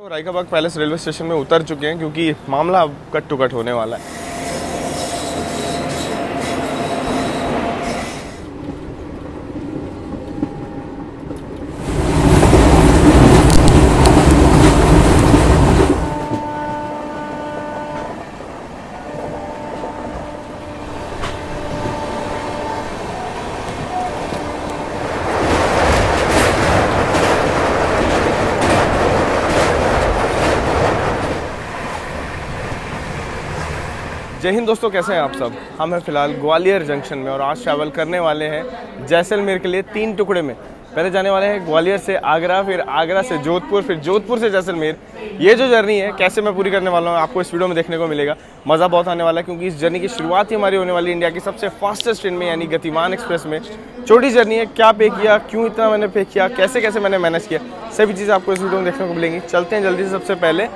लोग Raikabagh palace railway station में उतर चुके हैं क्योंकि मामला अब कट टू कट होने वाला है। दोस्तों, कैसे हैं आप सब? हम हैं फ़िलहाल ग्वालियर जंक्शन में और आज ट्रैवल करने वाले हैं जैसलमेर के लिए तीन टुकड़े में। पहले जाने वाले हैं ग्वालियर से आगरा, फिर आगरा से जोधपुर, फिर जोधपुर से जैसलमेर। ये जो जर्नी है, कैसे मैं पूरी करने वाला हूँ, आपको इस वीडियो में देखने को मिलेगा। मज़ा बहुत आने वाला है, क्योंकि इस जर्नी की शुरुआत ही हमारी होने वाली इंडिया की सबसे फास्टेस्ट ट्रेन में, यानी गतिमान एक्सप्रेस में। छोटी जर्नी है, क्या पे किया, क्यों इतना मैंने पे किया, कैसे कैसे मैंने मैनेज किया, सभी चीज़ें आपको इस वीडियो में देखने को मिलेंगी। चलते हैं जल्दी से सबसे पहले,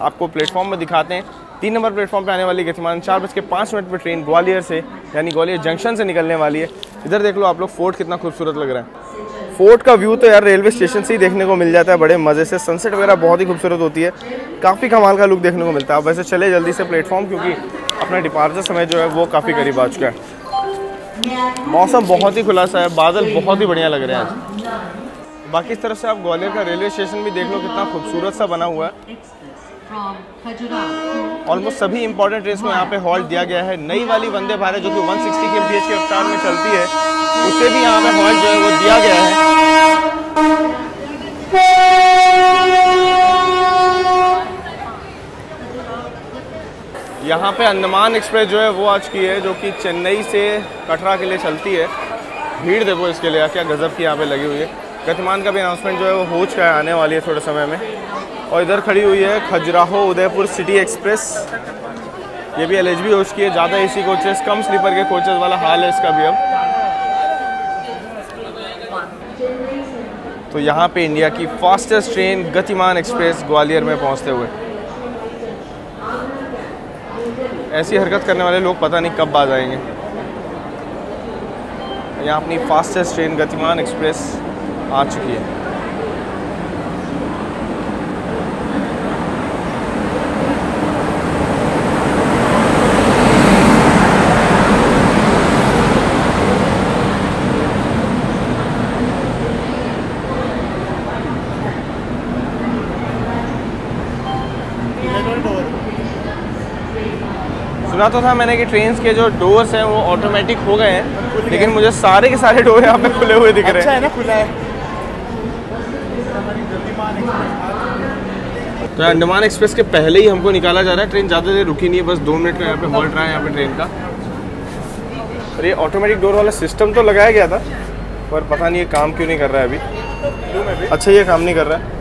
आपको प्लेटफॉर्म में दिखाते हैं। तीन नंबर प्लेटफॉर्म पे आने वाली गतिमान चार बज के पाँच मिनट पर ट्रेन ग्वालियर से, यानी ग्वालियर जंक्शन से निकलने वाली है। इधर देख लो आप लोग, फोर्ट कितना खूबसूरत लग रहा है। फोर्ट का व्यू तो यार रेलवे स्टेशन से ही देखने को मिल जाता है, बड़े मज़े से। सनसेट वगैरह बहुत ही खूबसूरत होती है। काफ़ी कमाल का लुक देखने को मिलता है। वैसे चले जल्दी से प्लेटफॉर्म, क्योंकि अपना डिपार्चर समय जो है वो काफ़ी करीब आ चुका है। मौसम बहुत ही खुलासा है, बादल बहुत ही बढ़िया लग रहे हैं आज। बाकी इस तरफ़ से आप ग्वालियर का रेलवे स्टेशन भी देख लो, कितना खूबसूरत सा बना हुआ है। ऑलमोस्ट सभी इंपॉर्टेंट ट्रेन को यहाँ पे हॉल्ट दिया गया है। नई वाली वंदे भारत जो कि 160 सिक्सटी के एमपीएच की रफ्तार में चलती है, उसे भी यहाँ पे हॉल्ट जो है वो दिया गया है। यहाँ पे अंडमान एक्सप्रेस जो है वो आज की है, जो कि चेन्नई से कटरा के लिए चलती है। भीड़ देखो इसके लिए, क्या गज़ब की यहाँ पे लगी हुई है। गतिमान का भी अनाउंसमेंट जो है वो हो चुका है, आने वाली है थोड़े समय में। और इधर खड़ी हुई है खजुराहो उदयपुर सिटी एक्सप्रेस। ये भी एल एच बी हो चुकी है, ज़्यादा एसी कोचेस, कम स्लीपर के कोचेस वाला हाल है इसका भी अब। तो यहाँ पे इंडिया की fastest train Gatimaan express Gwalior में पहुँचते हुए। ऐसी हरकत करने वाले लोग पता नहीं कब आ जाएँगे। यहाँ अपनी फास्टेस्ट ट्रेन गतिमान एक्सप्रेस आ चुकी है। सुना तो था मैंने कि ट्रेन के जो डोर्स हैं वो ऑटोमेटिक हो गए हैं लेकिन मुझे सारे के सारे डोर यहाँ पे खुले हुए दिख रहे अच्छा हैं है ना खुला है। तो अंडमान एक्सप्रेस के पहले ही हमको निकाला जा रहा है। ट्रेन ज़्यादा देर रुकी नहीं है बस दो मिनट का यहाँ पे हॉल्ट रहा है यहाँ पे ट्रेन का। और ये ऑटोमेटिक डोर वाला सिस्टम तो लगाया गया था पर पता नहीं ये काम क्यों नहीं कर रहा है अभी। अच्छा ये काम नहीं कर रहा है।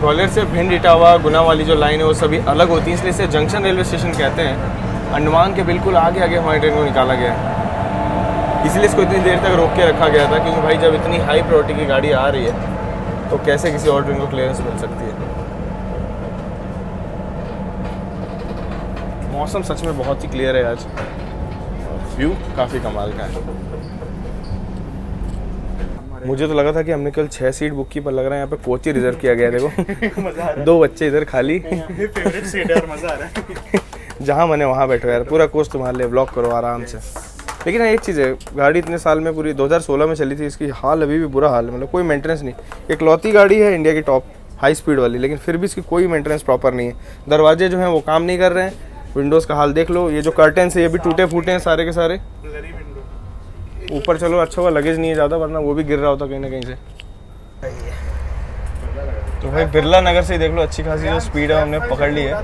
ग्वालियर से भिंड, इटावा गुना वाली जो लाइन है, वो सभी अलग होती है, इसलिए इसे जंक्शन रेलवे स्टेशन कहते हैं। अंडमान के बिल्कुल आगे आगे हमारी ट्रेन को निकाला गया है। इसलिए इसको इतनी देर तक रोक के रखा गया था, क्योंकि भाई जब इतनी हाई प्रायोरिटी की गाड़ी आ रही है तो कैसे किसी और ट्रेन को क्लियरेंस मिल सकती है? मौसम सच में बहुत ही क्लियर है आज। व्यू काफ़ी कमाल का है। मुझे तो लगा था कि हमने कल छः सीट बुक की पर लग रहा है यहाँ पे कोच ही रिज़र्व किया गया है देखो। मज़ा आ रहा दो बच्चे इधर खाली। फेवरेट सीट है मज़ा आ रहा है। जहाँ मैंने वहाँ बैठो यार पूरा कोच तुम्हारे लिए ब्लॉक करो आराम से। लेकिन एक चीज़ है गाड़ी इतने साल में पूरी 2016 में चली थी इसकी हाल अभी भी बुरा हाल है मतलब कोई मेंटेनेंस नहीं। एक लौती गाड़ी है इंडिया की टॉप हाई स्पीड वाली लेकिन फिर भी इसकी कोई मेंटेनेंस प्रॉपर नहीं है। दरवाजे जो हैं वो काम नहीं कर रहे हैं। विंडोज़ का हाल देख लो ये जो कर्टन है ये भी टूटे फूटे हैं सारे के सारे। ऊपर चलो अच्छा हुआ लगेज नहीं है ज़्यादा, वरना वो भी गिर रहा होता कहीं ना कहीं से। तो भाई बिरला नगर से देख लो, अच्छी खासी जो स्पीड है, हमने पकड़ ली है।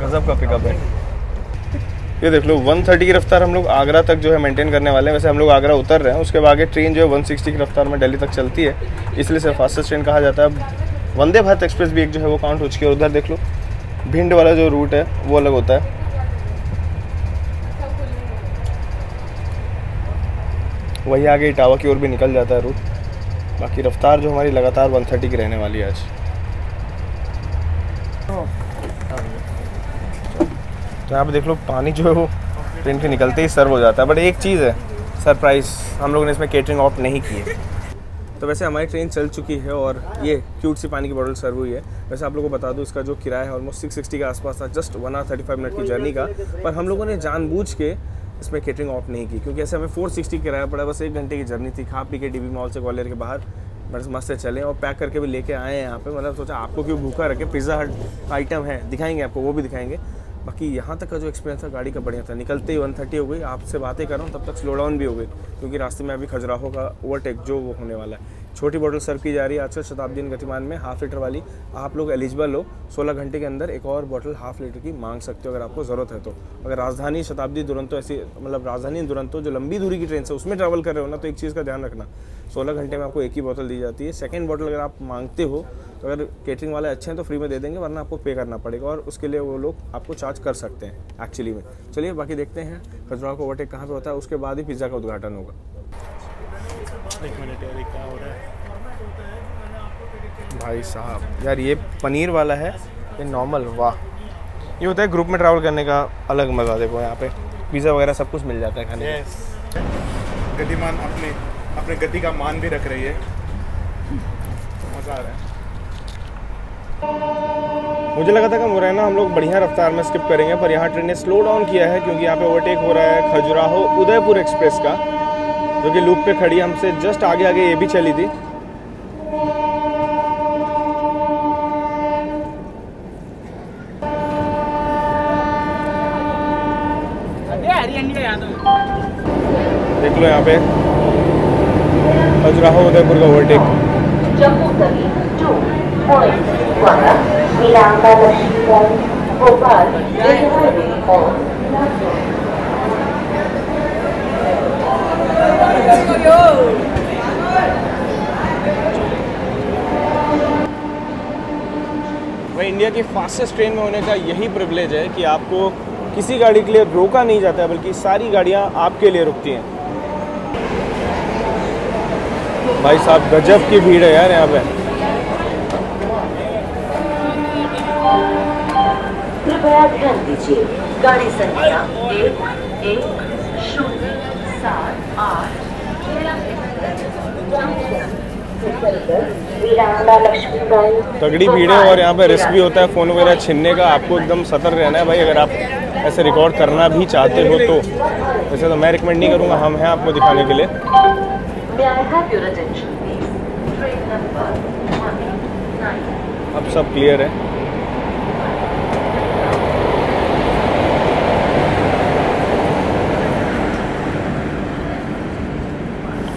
गजब का पिकअप है। ये देख लो 130 की रफ्तार हम लोग आगरा तक जो है मेंटेन करने वाले हैं। वैसे हम लोग आगरा उतर रहे हैं, उसके बाद ट्रेन जो है 160 की रफ्तार में दिल्ली तक चलती है। इसलिए इसे फास्टेस्ट ट्रेन कहा जाता है। वंदे भारत एक्सप्रेस भी एक जो है वो काउंट हो चुकी है उधर देख लो, भिंड वाला जो रूट है, वो अलग होता है। वही आगे इटावा की ओर भी निकल जाता है रूट बाकी रफ्तार जो हमारी लगातार 130 की रहने वाली है आज। तो यहाँ पे देख लो, पानी जो है वो ट्रेन के निकलते ही सर्व हो जाता है। बट एक चीज़ है सरप्राइज़ हम लोगों ने इसमें केटरिंग ऑफ़ नहीं की है। तो वैसे हमारी ट्रेन चल चुकी है और ये क्यूट सी पानी की बॉटल सर्व हुई है। वैसे आप लोगों को बता दूँ, इसका जो किराया है ऑलमोस्ट सिक्स सिक्सटी के आसपास था just one hour thirty five minute की जर्नी का। पर हम लोगों ने जानबूझ के इसमें कैटरिंग ऑफ़ नहीं की, क्योंकि ऐसे हमें फोर सिक्सटी किराया पड़ा, बस एक घंटे की जर्नी थी। खा पी के डी मॉल से ग्वालियर के बाहर, बस मस्त से चले और पैक करके भी लेके आए हैं यहाँ पे। मतलब सोचा आपको क्यों भूखा रखे? पिज़्ज़ा हट आइटम है, दिखाएँगे आपको, वो भी दिखाएँगे। बाकी यहाँ तक का जो एक्सपीरियंस था, गाड़ी का बढ़िया था। निकलते ही वन थर्टी हो गई। आपसे बातें कर रहा हूँ, तब तक स्लो डाउन भी हो गई, क्योंकि रास्ते में अभी खजुराहो का ओवरटेक जो वो होने वाला है। छोटी बॉटल सर्व की जा रही है आजकल शताब्दी गतिमान में हाफ़ लीटर वाली। आप लोग एलिजिबल हो 16 घंटे के अंदर एक और बॉटल हाफ़ लीटर की मांग सकते हो अगर आपको ज़रूरत है तो। अगर राजधानी शताब्दी दुरंतो ऐसी मतलब राजधानी दुरंतो जो लंबी दूरी की ट्रेन से उसमें ट्रैवल कर रहे हो ना तो एक चीज़ का ध्यान रखना। 16 घंटे में आपको एक ही बोतल दी जाती है। सेकेंड बॉटल अगर आप मांगते हो तो अगर केटरिंग वाले अच्छे हैं तो फ्री में दे देंगे, वरना आपको पे करना पड़ेगा और उसके लिए वो लोग आपको चार्ज कर सकते हैं एक्चुअली में। चलिए, बाकी देखते हैं, खजुराहो को ओवरटेक कहाँ पे होता है, उसके बाद ही पिज़्ज़ा का उद्घाटन होगा। एक मिनट क्या हो रहा है। भाई साहब। यार ये पनीर वाला है ये नॉर्मल वाह। ये होता है ग्रुप में ट्रैवल करने का अलग मज़ा देखो यहाँ पे। पिज़्ज़ा वगैरह सब कुछ मिल जाता है खाने यस गतिमान अपने अपने गति का मान भी रख रही है। मज़ा आ रहा है। मुझे लगा था कि मुरैना हम लोग बढ़िया रफ्तार में स्किप करेंगे पर यहाँ ट्रेन ने स्लो डाउन किया है क्योंकि यहाँ पे ओवरटेक हो रहा है खजुराहो उदयपुर एक्सप्रेस का जो कि लूप पे खड़ी हमसे जस्ट आगे आगे ये भी चली थी। देख लो यहाँ पे। खजुराहो उदयपुर का ओवरटेक भाई इंडिया की फास्टेस्ट ट्रेन में होने का यही प्रिवलेज है कि आपको किसी गाड़ी के लिए रोका नहीं जाता है बल्कि सारी गाड़ियाँ आपके लिए रुकती हैं। भाई साहब गजब की भीड़ है यार यहाँ पे। कृपया ध्यान दीजिए। गाड़ी संख्या एक एक शून्य सात आठ तगड़ी भीड़ है और यहाँ पे रिस्क भी होता है फ़ोन वगैरह छीनने का। आपको एकदम सतर्क रहना है भाई अगर आप ऐसे रिकॉर्ड करना भी चाहते हो तो। वैसे तो मैं रिकमेंड नहीं करूँगा हम हैं आपको दिखाने के लिए। अब सब क्लियर है।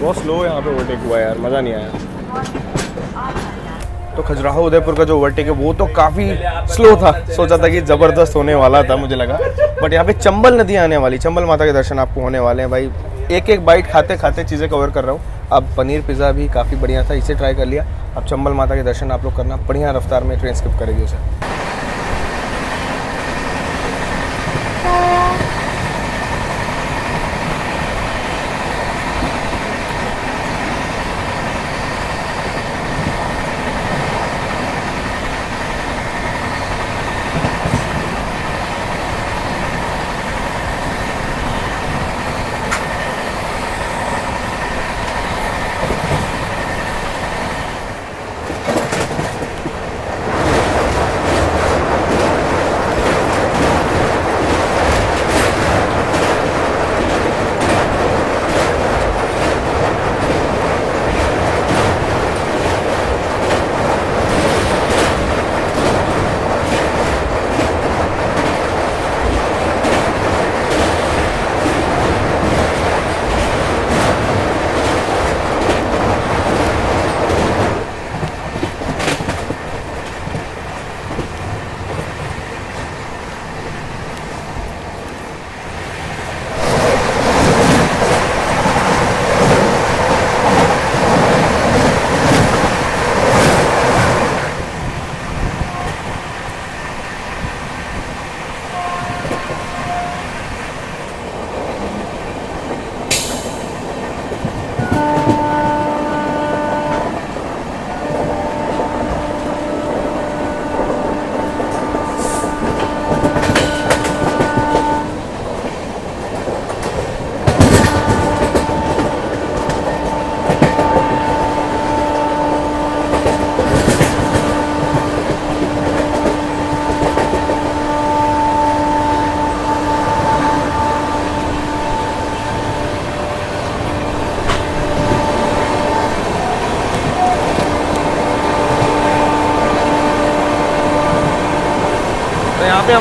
बहुत स्लो यहाँ पे ओवरटेक हुआ है यार, मज़ा नहीं आया। तो खजुराहो उदयपुर का जो ओवरटेक है, वो तो काफ़ी स्लो था। सोचा था कि ज़बरदस्त होने वाला था, मुझे लगा। बट यहाँ पे चंबल नदी आने वाली, चंबल माता के दर्शन आपको होने वाले हैं भाई। एक एक बाइट खाते खाते चीज़ें कवर कर रहा हूँ। अब पनीर पिज़्ज़ा भी काफ़ी बढ़िया था, इसे ट्राई कर लिया। अब चंबल माता के दर्शन आप लोग करना। बढ़िया रफ्तार में ट्रेन स्किप करेगी उसे।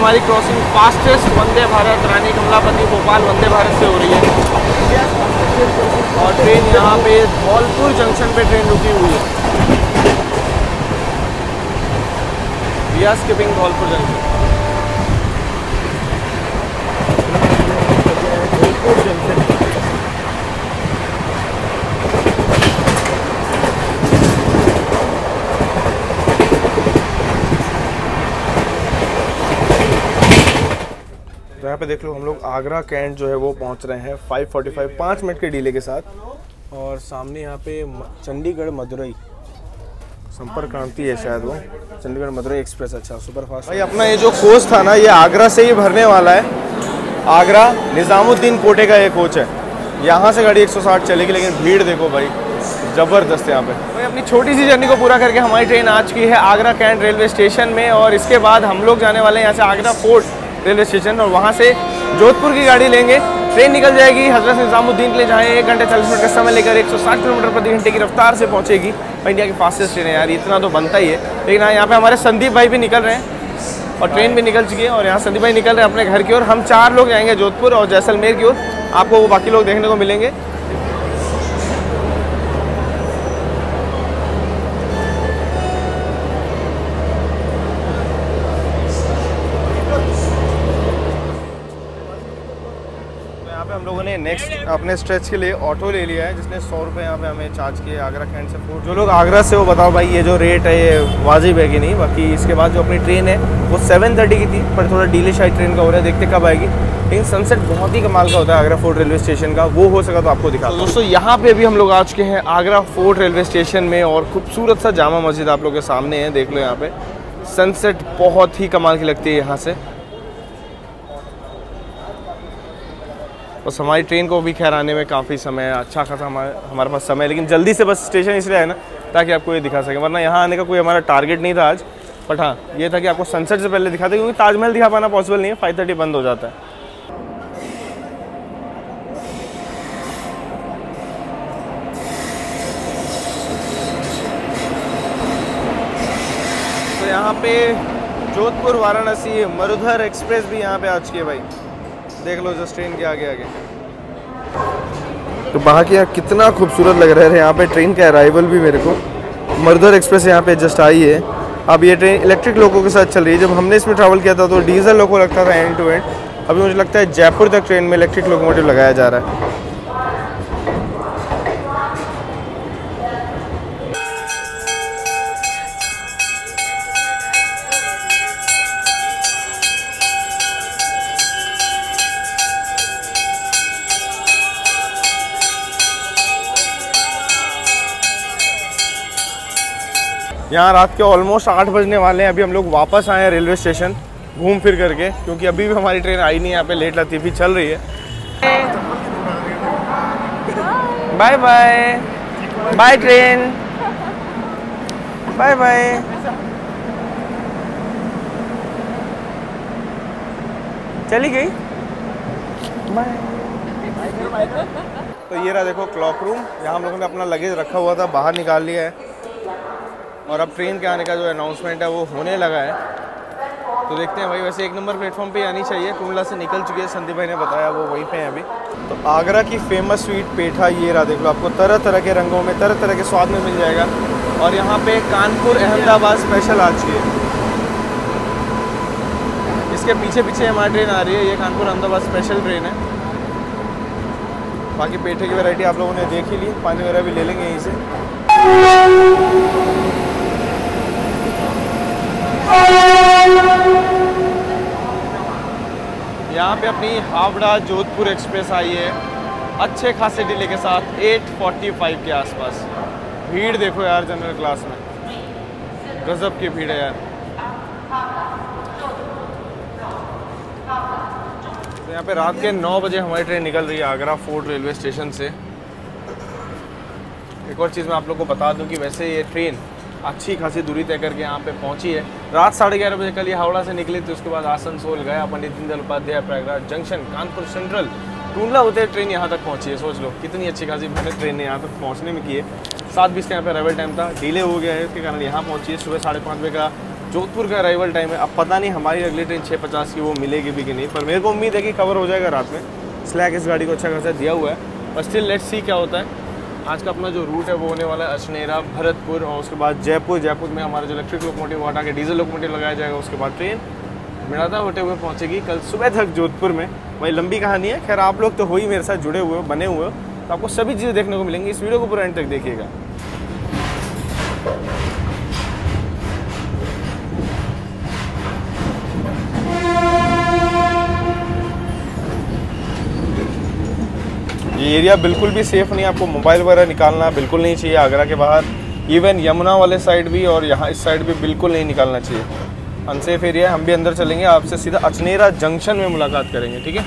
हमारी क्रॉसिंग फास्टेस्ट वंदे भारत, रानी कमलापति भोपाल वंदे भारत से हो रही है। और ट्रेन यहाँ पे धौलपुर जंक्शन पे ट्रेन रुकी हुई है। We are skipping Dholpur junction यहाँ पे देख लो, हम लोग आगरा कैंट जो है वो पहुँच रहे हैं 5:45 पाँच मिनट के डिले के साथ। और सामने यहाँ पे चंडीगढ़ मदुरई, संपर्क क्रांति है शायद वो। चंडीगढ़ मदुरई एक्सप्रेस अच्छा सुपर फास्ट भाई, अपना ये जो कोच था ना, ये आगरा से ही भरने वाला है। आगरा, निज़ामुद्दीन कोटे का ये कोच है। यहाँ से गाड़ी 160 चलेगी, लेकिन भीड़ देखो भाई, ज़बरदस्त यहाँ पे। भाई, अपनी छोटी सी जर्नी को पूरा करके हमारी ट्रेन आ चुकी है आगरा कैंट रेलवे स्टेशन में, और इसके बाद हम लोग जाने वाले हैं यहाँ से आगरा फोर्ट। रेलवे स्टेशन और वहाँ से जोधपुर की गाड़ी लेंगे। ट्रेन निकल जाएगी हज़रत निज़ामुद्दीन के लिए, जहाँ एक घंटे चालीस मिनट का समय लेकर 160 किलोमीटर प्रति घंटे की रफ्तार से पहुँचेगी। इंडिया की फास्टेस्ट ट्रेन है यार इतना तो बनता ही है। लेकिन हाँ यहाँ पर हमारे संदीप भाई भी निकल रहे हैं और ट्रेन भी निकल चुकी है और यहाँ संदीप भाई निकल रहे हैं अपने घर की ओर। हम चार लोग जाएँगे जोधपुर और जैसलमेर की ओर। आपको वो बाकी लोग देखने को मिलेंगे। नेक्स्ट अपने स्ट्रेच के लिए ऑटो ले लिया है जिसने सौ रुपये यहाँ पे हमें चार्ज किए आगरा कैंट से फोर्ट जो लोग आगरा से वो बताओ भाई ये जो रेट है ये वाजिब है कि नहीं? बाकी इसके बाद जो अपनी ट्रेन है वो सेवन थर्टी की थी पर थोड़ा डीले शायद ट्रेन का हो रहा है देखते कब आएगी। लेकिन सनसेट बहुत ही कमाल का होता है आगरा फोर्ट रेलवे स्टेशन का। वो हो सका तो आपको दिखा दोस्तों यहाँ पे भी हम लोग आ चुके हैं आगरा फोर्ट रेलवे स्टेशन में और खूबसूरत सा जामा मस्जिद आप लोग के सामने है देख लो यहाँ पे। सनसेट बहुत ही कमाल की लगती है यहाँ से। बस हमारी ट्रेन को भी खैर आने में काफ़ी समय अच्छा खासा हमारे हमारे पास समय है, लेकिन जल्दी से बस स्टेशन इसलिए है ना, ताकि आपको ये दिखा सके, वरना यहाँ आने का कोई हमारा टारगेट नहीं था आज बट हाँ ये था कि आपको सनसेट से पहले दिखा दें क्योंकि ताजमहल दिखा पाना पॉसिबल नहीं है फाइव थर्टी बंद हो जाता है। तो यहाँ पे जोधपुर, वाराणसी, मरुधर एक्सप्रेस भी यहाँ पे आ चुकी है भाई। देख लो जस्ट ट्रेन के आगे आगे। तो बाहर के यहाँ कितना खूबसूरत लग रहा है यहाँ पे ट्रेन का अराइवल भी मेरे को। मर्दर एक्सप्रेस यहाँ पे जस्ट आई है। अब ये ट्रेन इलेक्ट्रिक लोगों के साथ चल रही है। जब हमने इसमें ट्रैवल किया था तो डीजल लोको लगता था एंड टू एंड अभी मुझे लगता है जयपुर तक ट्रेन में इलेक्ट्रिक लोकोमोटिव लगाया जा रहा है। यहाँ रात के ऑलमोस्ट आठ बजने वाले हैं। अभी हम लोग वापस आए हैं रेलवे स्टेशन घूम फिर करके, क्योंकि अभी भी हमारी ट्रेन आई नहीं है यहाँ पे लेट लतीफ़ी चल रही है। Bye bye bye train bye bye चली गई? बाय तो ये रहा देखो क्लॉक रूम यहाँ हम लोगों ने अपना लगेज रखा हुआ था, बाहर निकाल लिया है। और अब ट्रेन के आने का जो अनाउंसमेंट है वो होने लगा है। तो देखते हैं भाई, वैसे एक नंबर प्लेटफॉर्म पे आनी चाहिए। कुंडला से निकल चुकी है, संदीप भाई ने बताया, वो वहीं पे हैं अभी। तो आगरा की फ़ेमस स्वीट पेठा, ये रहा देख लो आपको तरह तरह के रंगों में तरह तरह के स्वाद में मिल जाएगा। और यहाँ पे कानपुर अहमदाबाद स्पेशल आ चुकी है। इसके पीछे पीछे हमारी ट्रेन आ रही है, ये कानपुर अहमदाबाद स्पेशल ट्रेन है। बाकी पेठे की वैरायटी आप लोगों ने देख ही ली, पानी वगैरह भी ले लेंगे यहीं से। यहाँ पे अपनी हावड़ा जोधपुर एक्सप्रेस आई है। अच्छे खासे डिले के साथ 8:45 के आसपास। भीड़ देखो यार जनरल क्लास में। गजब की भीड़ है यार। तो यहाँ पे रात के 9 बजे हमारी ट्रेन निकल रही है आगरा फोर्ट रेलवे स्टेशन से। एक और चीज़ मैं आप लोग को बता दूँ कि वैसे ये ट्रेन अच्छी खासी दूरी तय करके यहाँ पे पहुँची है। रात साढ़े ग्यारह बजे कल ये हावड़ा से निकली थी उसके बाद आसनसोल गया, पंडित दीनदयाल उपाध्याय, प्रयागराज जंक्शन, कानपुर सेंट्रल, टूंडला होते ट्रेन यहाँ तक पहुँची है, सोच लो। कितनी अच्छी खासी मेहनत ट्रेन ने यहाँ तक पहुँचने में की है। सात बीस का यहाँ पे अराइवल टाइम था डिले हो गया है इसके कारण यहाँ पहुँची है। सुबह साढ़े पाँच बजे का जोधपुर का अराइवल टाइम है। अब पता नहीं हमारी अगली ट्रेन छः पचास की वो मिलेगी भी कि नहीं, पर मेरे को उम्मीद है कि कवर हो जाएगा रात में। स्लैक इस गाड़ी को अच्छा खासा दिया हुआ है। पर स्टिल लेट्स सी क्या होता है। आज का अपना जो रूट है, वो होने वाला है अशनेरा भरतपुर और उसके बाद जयपुर। जयपुर में हमारा जो इलेक्ट्रिक लोकोमोटिव हटा के डीजल लोकोमोटिव लगाया जाएगा, उसके बाद ट्रेन मिराधा होते हुए पहुँचेगी कल सुबह तक जोधपुर में। वही लंबी कहानी है। खैर, आप लोग तो हो ही मेरे साथ जुड़े हुए हो, बने हुए हो। तो आपको सभी चीज़ें देखने को मिलेंगी। इस वीडियो को पूरा एंड तक देखिएगा। ये एरिया बिल्कुल भी सेफ़ नहीं है, आपको मोबाइल वगैरह निकालना बिल्कुल नहीं चाहिए। आगरा के बाहर इवन यमुना वाले साइड भी और यहाँ इस साइड भी बिल्कुल नहीं निकालना चाहिए। अनसेफ एरिया है, हम भी अंदर चलेंगे। आपसे सीधा अचनेरा जंक्शन में मुलाकात करेंगे, ठीक है?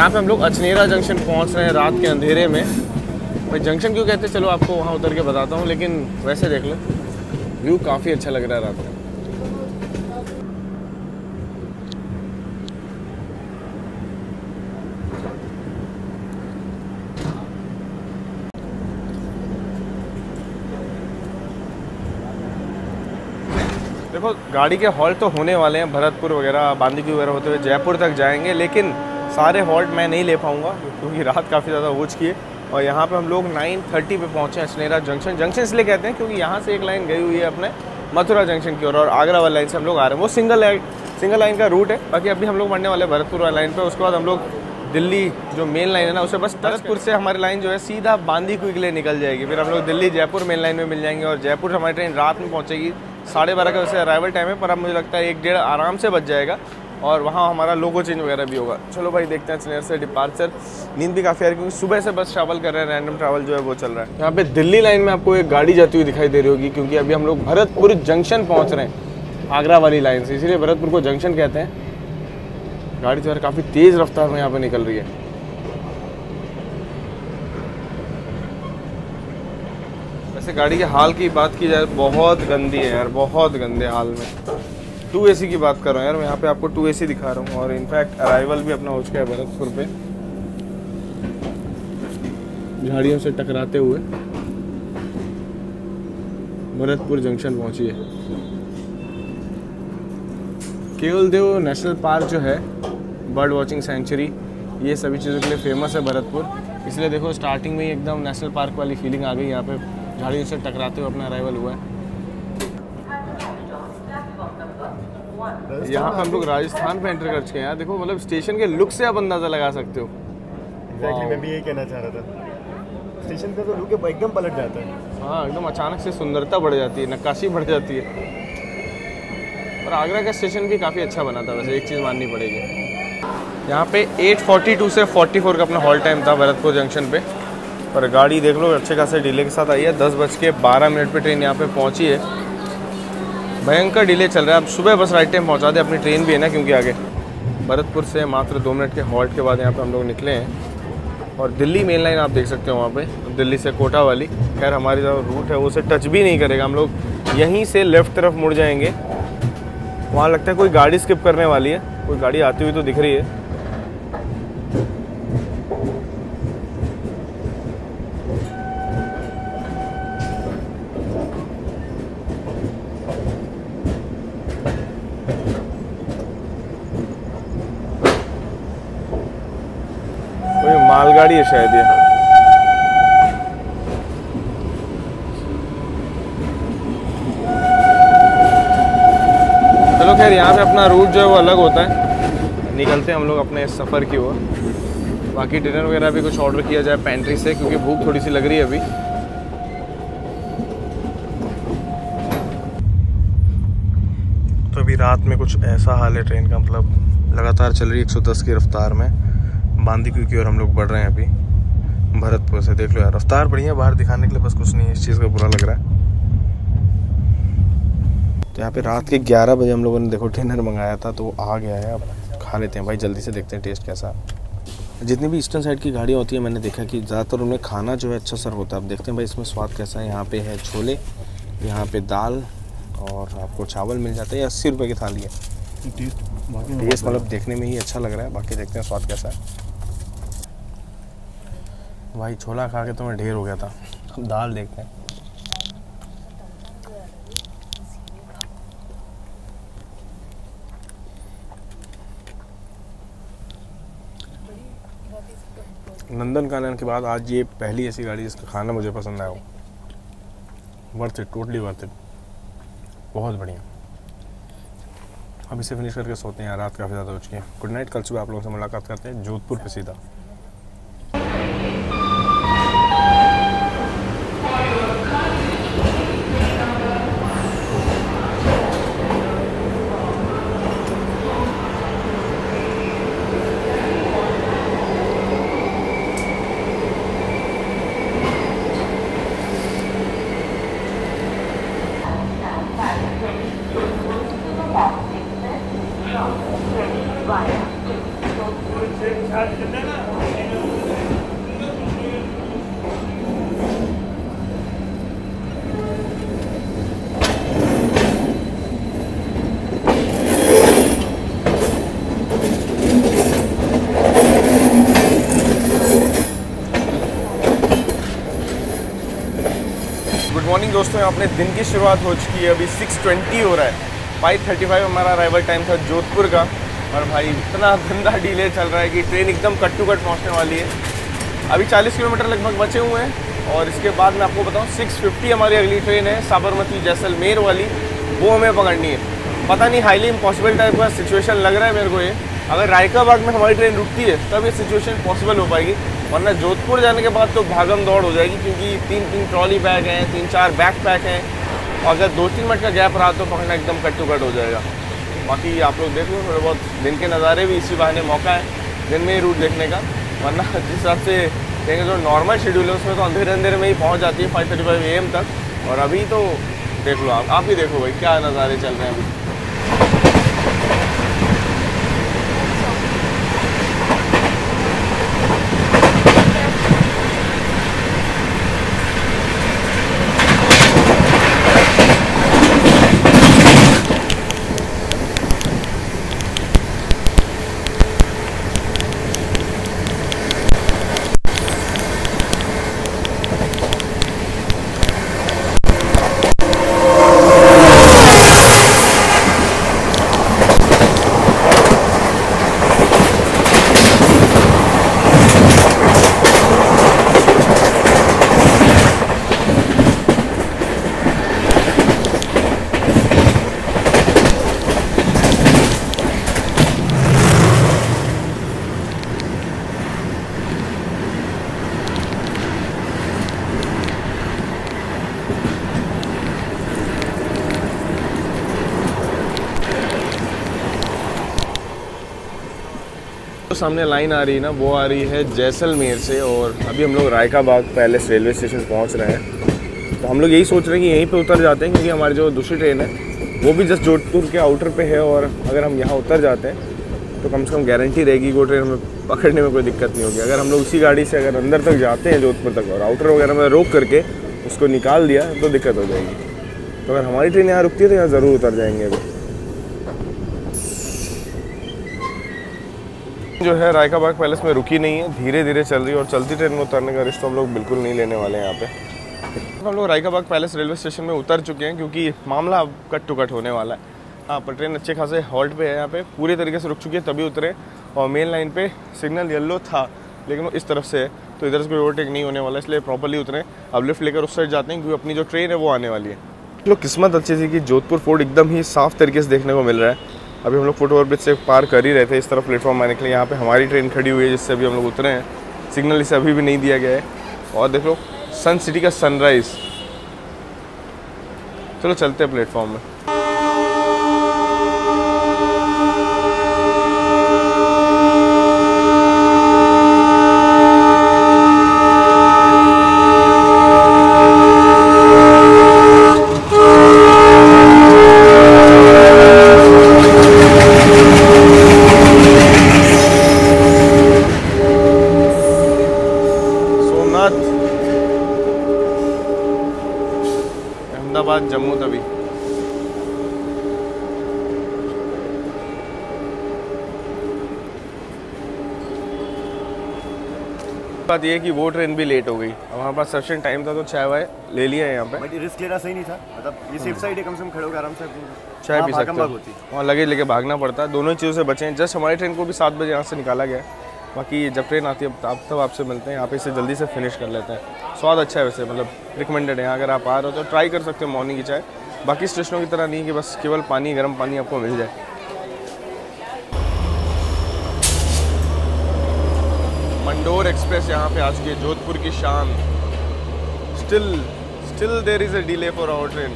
यहाँ पे हम लोग अचनेरा जंक्शन पहुँच रहे हैं रात के अंधेरे में। भाई, जंक्शन क्यों कहते हैं? चलो आपको वहाँ उतर के बताता हूँ, लेकिन वैसे देख लो। व्यू काफ़ी अच्छा लग रहा है रात में देखो, गाड़ी के हॉल्ट तो होने वाले हैं, भरतपुर वगैरह बांदीकुई वगैरह होते हुए जयपुर तक जाएँगे, लेकिन सारे हॉल्ट मैं नहीं ले पाऊँगा, क्योंकि रात काफ़ी ज़्यादा हो चुकी है। और यहाँ पे हम लोग 9:30 पे पहुँचे अचनेरा जंक्शन जंक्शन इसलिए कहते हैं क्योंकि यहाँ से एक लाइन गई हुई है अपने मथुरा जंक्शन की ओर और आगरा वाली लाइन से हम लोग आ रहे हैं। वो सिंगल लाइन सिंगल लाइन का रूट है। बाकी अभी हम लोग बढ़ने वाले भरतपुर वाली लाइन पर उसके बाद हम लोग दिल्ली जो मेन लाइन है ना, उसे बस भरतपुर से हमारी लाइन जो है सीधा बांदीकुई के लिए निकल जाएगी। फिर हम लोग दिल्ली जयपुर मेन लाइन में मिल जाएँगे और जयपुर हमारी ट्रेन रात में पहुँचेगी। साढ़े बारह का वैसे अराइवल टाइम है, पर अब मुझे लगता है एक डेढ़ आराम से बच जाएगा। और वहाँ हमारा लोगो चेंज वगैरह भी होगा। चलो भाई, देखते हैं चनेर से डिपार्चर नींद भी काफ़ी आ रही है क्योंकि सुबह से बस ट्रैवल कर रहे हैं रैंडम ट्रैवल जो है वो चल रहा है। यहाँ पे दिल्ली लाइन में आपको एक गाड़ी जाती हुई दिखाई दे रही होगी क्योंकि अभी हम लोग भरतपुर जंक्शन पहुँच रहे हैं, आगरा वाली लाइन से। इसीलिए भरतपुर को जंक्शन कहते हैं। गाड़ी जो है काफ़ी तेज़ रफ्तार में यहाँ पर निकल रही है। वैसे गाड़ी के हाल की बात की जाए, बहुत गंदी है यार, बहुत गंदे हाल में। टू एसी की बात कर रहा हूँ यार, मैं यहाँ पे आपको टू एसी दिखा रहा हूँ और इनफैक्ट अराइवल भी अपना हो चुका है भरतपुर पे। झाड़ियों से टकराते हुए भरतपुर जंक्शन पहुँची है। केवल देव नेशनल पार्क जो है, बर्ड वॉचिंग सेंचुरी, ये सभी चीज़ों के लिए फ़ेमस है भरतपुर। इसलिए देखो स्टार्टिंग में ही एकदम नेशनल पार्क वाली फीलिंग आ गई, यहाँ पे झाड़ियों से टकराते हुए अपना अराइवल हुआ है। यहाँ पे हम लोग राजस्थान पे एंटर कर चुके हैं। यार देखो मतलब स्टेशन के लुक से आप अंदाज़ा लगा सकते हो। एग्जैक्टली मैं भी यही कहना चाह रहा था। स्टेशन का जो लुक एकदम पलट जाता है। हाँ एकदम अचानक से सुंदरता बढ़ जाती है नक्काशी बढ़ जाती है। और आगरा का स्टेशन भी काफ़ी अच्छा बना था वैसे एक चीज़ माननी पड़ेगी। यहाँ पे 8:42 से 44 का अपना हॉल टाइम था भरतपुर जंक्शन पे। पर गाड़ी देख लो अच्छे खासे डिले के साथ आई है। दस बज के बारह मिनट पे ट्रेन यहाँ पे पहुँची है। भयंकर डिले चल रहा है। अब सुबह बस राइट टाइम पहुँचा दे, अपनी ट्रेन भी है ना क्योंकि आगे। भरतपुर से मात्र दो मिनट के हॉल्ट के बाद यहाँ पर हम लोग निकले हैं। और दिल्ली मेन लाइन आप देख सकते हो वहाँ पे। दिल्ली से कोटा वाली। खैर, हमारी जो रूट है, वो उसे टच भी नहीं करेगा। हम लोग यहीं से लेफ़्ट तरफ़ मुड़ जाएँगे। वहाँ लगता है कोई गाड़ी स्किप करने वाली है। कोई गाड़ी आती हुई तो दिख रही है। मालगाड़ी है शायद ये। चलो खैर, यहाँ से अपना रूट जो है वो अलग होता है। निकलते हैं हम लोग अपने सफ़र की ओर। बाकी डिनर वगैरह भी कुछ ऑर्डर किया जाए पेंट्री से, क्योंकि भूख थोड़ी सी लग रही है अभी। तो अभी रात में कुछ ऐसा हाल है ट्रेन का मतलब लगातार चल रही है 110 की रफ्तार में। बांदीकुई की ओर हम लोग बढ़ रहे हैं अभी। भरतपुर से देख लो यार रफ्तार बढ़िया बाहर दिखाने के लिए बस कुछ नहीं है इस चीज़ का बुरा लग रहा है। तो यहाँ पे रात के 11 बजे हम लोगों ने देखो डिनर मंगाया था तो वो आ गया है अब खा लेते हैं भाई जल्दी से देखते हैं टेस्ट कैसा जितनी भी ईस्टर्न साइड की गाड़ियाँ होती है मैंने देखा कि ज़्यादातर उनमें खाना जो है अच्छा सर्व होता है। अब देखते हैं भाई इसमें स्वाद कैसा है यहाँ पे है छोले यहाँ पे दाल और आपको चावल मिल जाता है ये अस्सी रुपये की थाली है। टेस्ट मतलब देखने में ही अच्छा लग रहा है बाकी देखते हैं स्वाद कैसा है। भाई छोला खा के तो मैं ढेर हो गया था। अब दाल देखते हैं। नंदन कानन के बाद आज ये पहली ऐसी गाड़ी जिसका खाना मुझे पसंद आया हो। Worth it totally worth it बहुत बढ़िया। अब इसे फिनिश करके सोते हैं रात काफ़ी ज़्यादा हो चुकी है। गुड नाइट कल सुबह आप लोगों से मुलाकात करते हैं जोधपुर पे सीधा गुड मॉर्निंग दोस्तों, अपने दिन की शुरुआत हो चुकी है। अभी 6:20 हो रहा है। 5:35 हमारा अराइवल टाइम था जोधपुर का। और भाई, इतना गंदा डीले चल रहा है कि ट्रेन एकदम कट टू कट पहुँचने वाली है। अभी 40 किलोमीटर लगभग बचे हुए हैं। और इसके बाद मैं आपको बताऊँ 6:50 हमारी अगली ट्रेन है, साबरमती जैसलमेर वाली। वो हमें पकड़नी है। पता नहीं हाईली इम्पॉसिबल टाइप का सिचुएशन लग रहा है मेरे को ये। अगर रायकाबाग में हमारी ट्रेन रुकती है, तब ये सिचुएशन पॉसिबल हो पाएगी। वरना जोधपुर जाने के बाद तो भागम दौड़ हो जाएगी, क्योंकि तीन तीन ट्रॉली बैग हैं, तीन, चार बैक पैक हैं। और अगर दो, तीन मिनट का गैप रहा तो पकड़ना एकदम कट टू कट हो जाएगा। बाकी आप लोग देख लो, थोड़े बहुत दिन के नज़ारे भी इसी बहाने मौका है, दिन में ही रूट देखने का। वरना जिस हिसाब से कहेंगे जो नॉर्मल शेड्यूल है, उसमें तो अंधेरे अंधेरे में ही पहुँच जाती है five thirty five A M तक। और अभी तो देख लो आप आप ही देखो भाई, क्या नज़ारे चल रहे हैं अभी। सामने लाइन आ रही है ना, वो आ रही है जैसलमेर से और अभी हम लोग Raika Bagh palace railway station पहुँच रहे हैं। तो हम लोग यही सोच रहे हैं कि यहीं पे उतर जाते हैं क्योंकि हमारी जो दूसरी ट्रेन है, वो भी जस्ट जोधपुर के आउटर पे है और अगर हम यहाँ उतर जाते हैं तो कम से कम गारंटी रहेगी वो ट्रेन हमें पकड़ने में कोई दिक्कत नहीं होगी। अगर हम लोग उसी गाड़ी से अगर अंदर तक जाते हैं जोधपुर तक और आउटर वगैरह में रोक करके उसको निकाल दिया तो दिक्कत हो जाएगी। तो अगर हमारी ट्रेन यहाँ रुकती है तो यहाँ ज़रूर उतर जाएँगे अभी। जो है रायका बाग पैलेस में रुकी नहीं है धीरे धीरे चल रही है और चलती ट्रेन में उतरने का रिश्ता हम लोग बिल्कुल नहीं लेने वाले हैं यहाँ पे। हम लोग Raika Bagh palace railway station में उतर चुके हैं क्योंकि मामला अब कट टू कट होने वाला है। हाँ पर ट्रेन अच्छे खासे हॉल्ट पे है यहाँ पे, पूरे तरीके से रुक चुकी है, तभी उतरे और मेन लाइन पे सिग्नल येलो था, लेकिन वो इस तरफ़ से है तो इधर से कोई ओवरटेक नहीं होने वाला इसलिए प्रॉपरली उतरे। अब लिफ्ट लेकर उस साइड जाते हैं क्योंकि अपनी जो ट्रेन है वो आने वाली है। लोग किस्मत अच्छी थी कि जोधपुर फोर्ट एकदम ही साफ़ तरीके से देखने को मिल रहा है। अभी हम लोग फुट ओवर ब्रिज से पार कर ही रहे थे, इस तरफ़ प्लेटफॉर्म आने के लिए। यहाँ पे हमारी ट्रेन खड़ी हुई है, जिससे अभी हम लोग उतरे हैं। सिग्नल इसे अभी भी नहीं दिया गया है। और देख लो सन सिटी का सनराइज चलो चलते हैं प्लेटफॉर्म में सोमनाथ अहमदाबाद जम्मू तभी बात ये है कि वो ट्रेन भी लेट हो गई। अब हमारे पास सफिशिएंट टाइम था तो चाय वाय ले लिया है यहाँ पे। बट रिस्क लेना सही नहीं था। मतलब ये सेफ़ साइड है कम से कम खड़े होकर आराम से चाय पी सकते हो। वहाँ लगेज लेके भागना पड़ता है। दोनों चीज़ों से बचे हैं। जस्ट हमारी ट्रेन को भी सात बजे यहाँ से निकाला गया है। बाकी जब ट्रेन आती है तब तब आपसे मिलते हैं। यहाँ पे इसे जल्दी से फिनिश कर लेते हैं। स्वाद अच्छा है वैसे मतलब रिकमेंडेड है। अगर आप आ रहे हो तो ट्राई कर सकते हो मॉर्निंग की चाय। बाकी स्टेशनों की तरह नहीं कि बस केवल पानी गर्म पानी आपको मिल जाए। मंडोर एक्सप्रेस यहाँ पे आ चुकी है जोधपुर की शान। Still still there is a delay for our train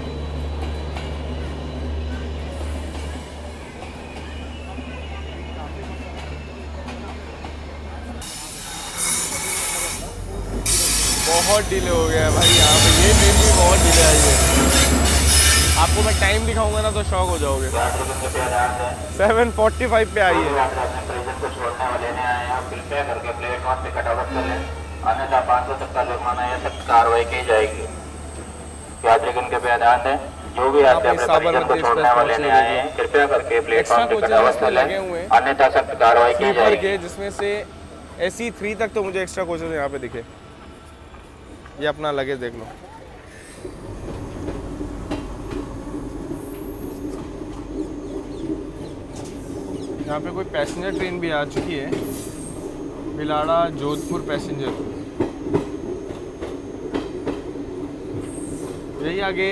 बहुत डिले हो गया है भाई यहाँ पे ये ट्रेन भी बहुत डिले आई है। आपको मैं टाइम दिखाऊँगा ना तो शॉक हो जाओगे। सेवन फोर्टी फाइव पे आई है। को छोड़ने वाले ने आए हैं। कृपया करके प्लेटफॉर्म पे कटावट कर लें। अन्यथा पाँच सौ तक का जुर्माना या सख्त कार्रवाई की जाएगी। यात्रीगण कृपया ध्यान दें जो भी यात्री अपने परिजन को छोड़ने वाले पहुँचे ने आए हैं कृपया करके प्लेटफॉर्म कोचेस कटावट कर लें अन्यथा सख्त कार्रवाई की जाएगी। जिसमें से एसी थ्री तक तो मुझे एक्स्ट्रा कोचेज यहाँ पे दिखे। ये अपना लगेज देख लो। यहाँ पे कोई पैसेंजर ट्रेन भी आ चुकी है। बिलाड़ा जोधपुर पैसेंजर यही आगे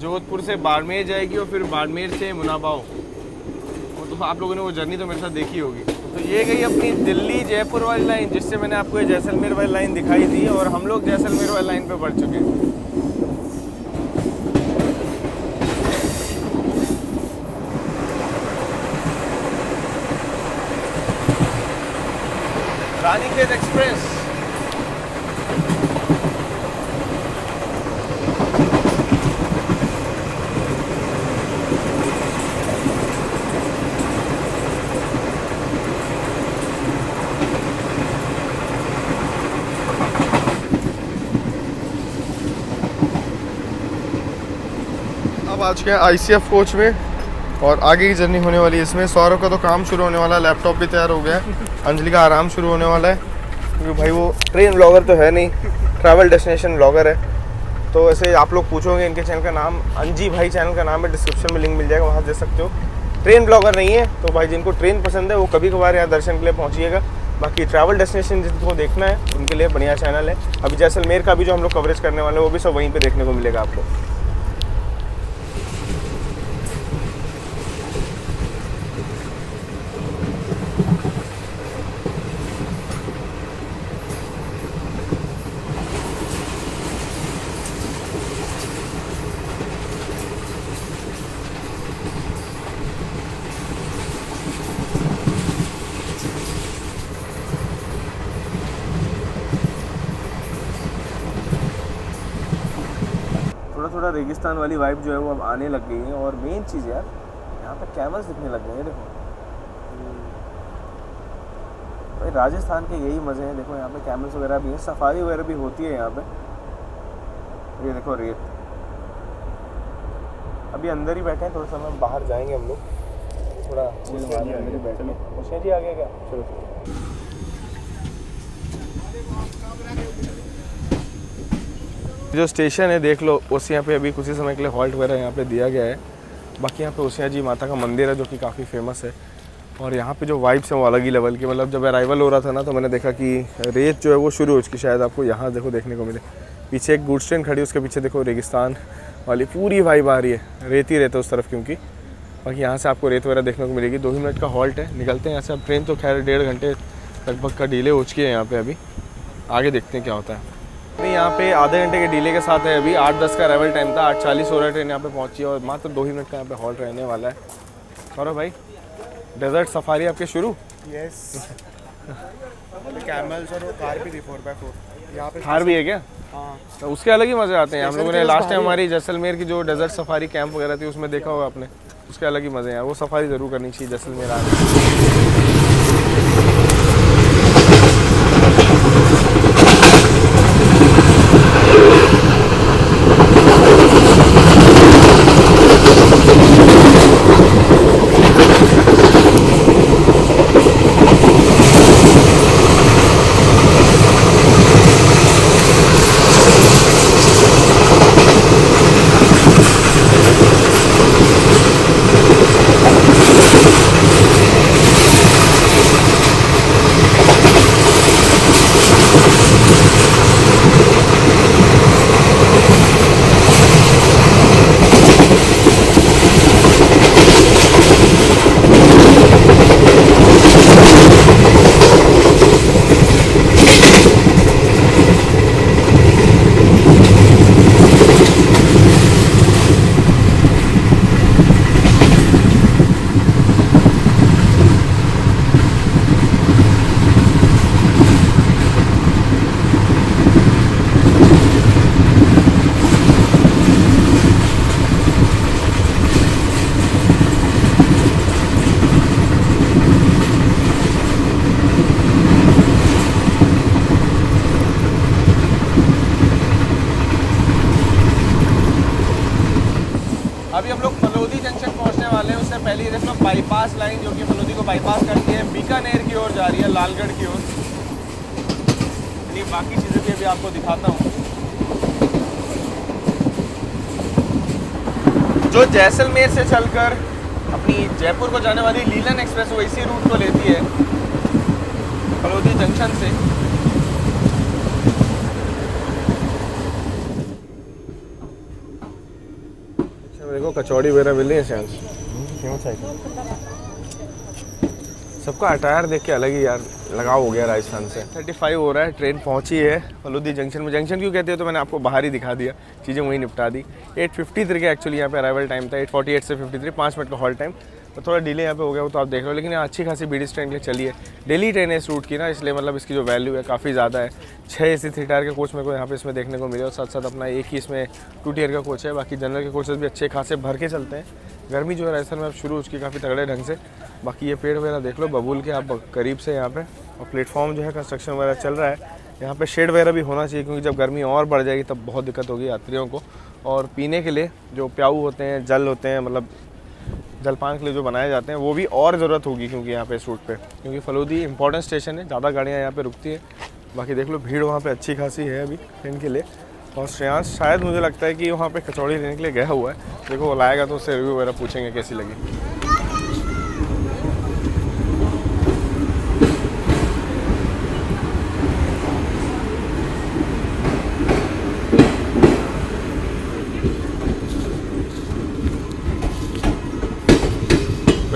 जोधपुर से बाड़मेर जाएगी और फिर बाड़मेर से मुनाबाव। वो तो आप लोगों ने वो जर्नी तो मेरे साथ देखी होगी। तो ये गई अपनी दिल्ली जयपुर वाली लाइन जिससे मैंने आपको जैसलमेर वाली लाइन दिखाई थी और हम लोग जैसलमेर वाली लाइन पे बढ़ चुके हैं। रानीखेत एक्सप्रेस अब आ चुके हैं आई कोच में और आगे की जर्नी होने वाली है इसमें। सौरभ का तो काम शुरू होने वाला है लैपटॉप भी तैयार हो गया है। अंजलि का आराम शुरू होने वाला है। क्योंकि भाई वो ट्रेन ब्लॉगर तो है नहीं ट्रैवल डेस्टिनेशन ब्लॉगर है। तो ऐसे आप लोग पूछोगे इनके चैनल का नाम, अंजी भाई चैनल का नाम है डिस्क्रिप्शन में लिंक मिल जाएगा, वहाँ दे सकते हो। ट्रेन ब्लॉगर नहीं है तो भाई जिनको ट्रेन पसंद है, वो कभी कभार यहाँ दर्शन के लिए पहुँचिएगा। बाकी ट्रैवल डेस्टिनेशन जिनको देखना है, उनके लिए बढ़िया चैनल है। अभी जैसलमेर का भी जो हम लोग कवरेज करने वाले हैं, वो भी सब वहीं पे देखने को मिलेगा आपको। थोड़ा वाली वाइब जो है वो अब आने लग गई है और मेन चीज़ यार यहाँ पे कैमल्स दिखने लग गए हैं देखो। भाई राजस्थान के यही मज़े हैं देखो यहाँ पे कैमल्स वगैरह भी हैं सफारी वगैरह भी होती है यहाँ पे। ये देखो रेत। अभी अंदर ही बैठे हैं थोड़ा समय बाहर जाएँगे हम लोग। थोड़ा अंदर ही बैठे जी आ गया क्या? चलो। जो स्टेशन है, देख लो ओसिया पे अभी कुछ ही समय के लिए हॉल्ट वगैरह यहाँ पे दिया गया है। बाकी यहाँ पे ओसिया जी माता का मंदिर है, जो कि काफ़ी फ़ेमस है। और यहाँ पे जो वाइब्स हैं, वो अलग ही लेवल की। मतलब जब अराइवल हो रहा था ना तो मैंने देखा कि रेत जो है, वो शुरू हो चुकी शायद आपको यहाँ देखो, देखने को मिले। पीछे एक गुड्स ट्रेन खड़ी उसके पीछे देखो, रेगिस्तान वाली पूरी वाइब आ रही है। रेत ही रहता है उस तरफ़ क्योंकि बाकी यहाँ से आपको रेत वगैरह देखने को मिलेगी। दो ही मिनट का हॉल्ट है। निकलते हैं यहाँ से। अब ट्रेन तो खैर डेढ़ घंटे लगभग का डिले हो चुकी है यहाँ पे अभी। आगे देखते हैं क्या होता है। नहीं यहाँ पे आधे घंटे के डिले के साथ है अभी। आठ दस का अराइवल टाइम था आठ चालीस हो रहा है ट्रेन यहाँ पे पहुँची है और मात्र दो ही मिनट का यहाँ पे हॉल्ट रहने वाला है। और भाई डेजर्ट सफारी आपके शुरू? यस कैमल्स और कार भी थी फोर फोर यहाँ पे थार भी है क्या? हाँ। तो उसके अलग ही मज़े आते हैं। हम लोगों ने लास्ट टाइम हमारी जैसलमेर की जो डेजर्ट सफारी कैंप वगैरह थी उसमें देखा होगा आपने। उसके अलग ही मज़े हैं। वो सफारी ज़रूर करनी चाहिए जैसलमेर आने पहली जिसमें बाईपास लाइन जो कि फलोदी को बाईपास करती है बीकानेर की ओर जा रही है लालगढ़ की ओर। चलिए बाकी चीज़ें भी अभी आपको दिखाता हूँ। जो जैसलमेर से चलकर अपनी जयपुर को जाने वाली लीलन एक्सप्रेस वो इसी रूट को लेती है फलोदी जंक्शन से। देखो कचौड़ी वगैरह मिल रही है शायद सबका अटायर देख के अलग ही यार, लगाव हो गया राजस्थान से। 35 हो रहा है, ट्रेन पहुँची है, फलूदी जंक्शन में। जंक्शन क्यों कहते हो? तो मैंने आपको बाहर ही दिखा दिया, चीज़ें वहीं निपटा दी। 8:53 के एक्चुअली यहाँ पे अराइवल टाइम था 8:48 से 53 पाँच मिनट का हॉल टाइम तो थोड़ा डिले यहाँ पे हो गया, वो तो आप देख लो लेकिन यहाँ अच्छी खासी बीडी ट्रेन के चली है डेली ट्रेन है इस रूट की ना, इसलिए मतलब इसकी जो वैल्यू है काफ़ी ज़्यादा है। छः ए सी थ्री टायर के कोच मेरे को यहाँ पे इसमें देखने को मिले और साथ साथ अपना एक ही इसमें टू टीयर का कोच है। बाकी जनरल के कोचेस भी अच्छे खासे भर के चलते हैं। गर्मी जो है राजस्थान में अब शुरू उसकी काफ़ी तगड़े ढंग से। बाकी ये पेड़ वगैरह देख लो, बबूल के आप करीब से यहाँ पर और प्लेटफॉर्म जो है कंस्ट्रक्शन वगैरह चल रहा है। यहाँ पे शेड वगैरह भी होना चाहिए, क्योंकि जब गर्मी और बढ़ जाएगी तब बहुत दिक्कत होगी यात्रियों को। और पीने के लिए जो प्याऊ होते हैं, जल होते हैं मतलब जलपान के लिए जो बनाए जाते हैं, वो भी और ज़रूरत होगी क्योंकि यहाँ पे इस रूट पर क्योंकि फलोदी इंपॉर्टेंट स्टेशन है, ज़्यादा गाड़ियाँ यहाँ पर रुकती है। बाकी देख लो, भीड़ वहाँ पर अच्छी खासी है अभी ट्रेन के लिए। और श्रेयांश, शायद मुझे लगता है कि वहाँ पे कचौड़ी लेने के लिए गया हुआ है। देखो, वो लाएगा तो उससे रिव्यू वगैरह पूछेंगे कैसी लगी।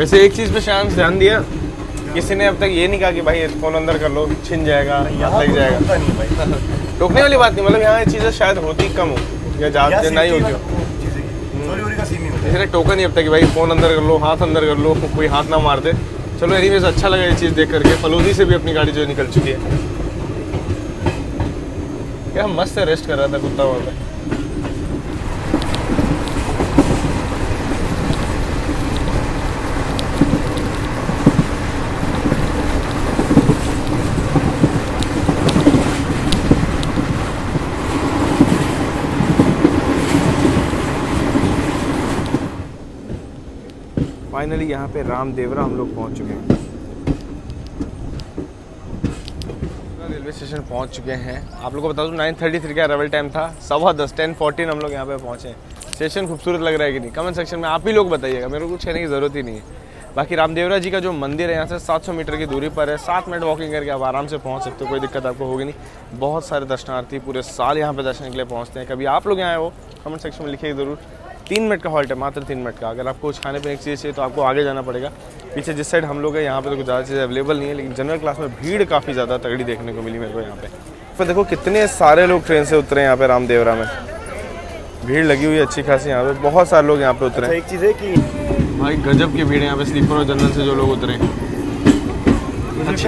वैसे एक चीज़ पे शांत ध्यान दिया। किसी ने अब तक ये नहीं कहा कि भाई फ़ोन अंदर कर लो छिन जाएगा लग जाएगा। है भाई। टोकने वाली बात नहीं मतलब यहाँ ये चीज़ें शायद होती कम हो या ज़्यादा नहीं होती हो। इसलिए टोकन नहीं अब तक कि भाई फ़ोन अंदर कर लो हाथ अंदर कर लो कोई हाथ ना मार दे। चलो एनीवेज अच्छा लगा ये चीज़ देख करके। फलूदी से भी अपनी गाड़ी जो निकल चुकी है। क्या मस्त रेस्ट कर रहा था कुत्ता वहाँ पे। फाइनली यहाँ पे रामदेवरा हम लोग पहुँच चुके हैं। रेलवे स्टेशन पहुँच चुके हैं। आप लोगों को बता दूँ नाइन थर्टी थ्री का अराइवल टाइम था। सवा दस टेन फोर्टीन हम लोग यहाँ पे पहुँचे। स्टेशन खूबसूरत लग रहा है कि नहीं? कमेंट सेक्शन में आप ही लोग बताइएगा। मेरे को कुछ कहने की ज़रूरत ही नहीं है। बाकी रामदेवरा जी का जो मंदिर है, यहाँ से 700 मीटर की दूरी पर है। सात मिनट वॉकिंग करके आप आराम से पहुँच सकते हो, कोई दिक्कत आपको होगी नहीं। बहुत सारे दर्शनार्थी पूरे साल यहाँ पे दर्शन के लिए पहुँचते हैं। कभी आप लोग यहाँ हो कमेंट सेक्शन में लिखिए ज़रूर। तीन मिनट का हॉल्ट है मात्र तीन मिनट का। अगर आपको कुछ खाने पीने की चीज़ चाहिए तो आपको आगे जाना पड़ेगा। पीछे जिस साइड हम लोग हैं यहाँ पे तो कुछ ज़्यादा चीज़ें अवेलेबल नहीं है लेकिन जनरल क्लास में भीड़ काफ़ी ज़्यादा तगड़ी देखने को मिली मेरे को यहाँ पे। पर देखो कितने सारे लोग ट्रेन से उतरे हैं यहाँ पे रामदेवरा में। भीड़ लगी हुई है अच्छी खासी यहाँ पे। बहुत सारे लोग यहाँ पे उतरे अच्छा हैं एक चीज़ है कि भाई गजब की भीड़ है यहाँ पे। स्लीपर और जनरल से जो लोग उतरे हैं।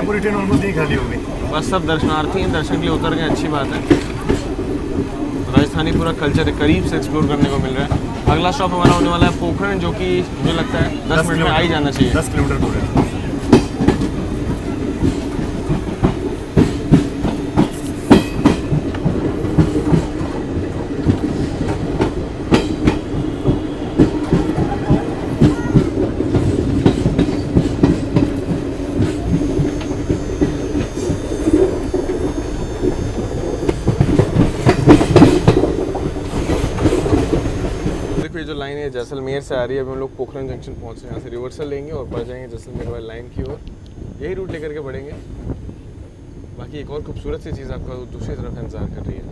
पूरी ट्रेन ऑलमोस्ट नहीं खाली बस सब दर्शनार्थी हैं दर्शन के लिए उतर गए अच्छी बात है। राजस्थानी पूरा कल्चर करीब से एक्सप्लोर करने को मिल रहा है। अगला स्टॉप हमारा होने वाला है पोखरण जो कि मुझे लगता है दस मिनट में आ ही जाना चाहिए। दस किलोमीटर दूर है। जैसलमेर से आ रही है। अभी हम लोग पोखरण जंक्शन पहुँच रहे हैं। यहाँ से रिवर्सल लेंगे और बढ़ जाएँगे जैसलमेर वाली लाइन की ओर। यही रूट लेकर के बढ़ेंगे। बाकी एक और खूबसूरत सी चीज़ आपका दूसरी तरफ़ इंतज़ार कर रही है।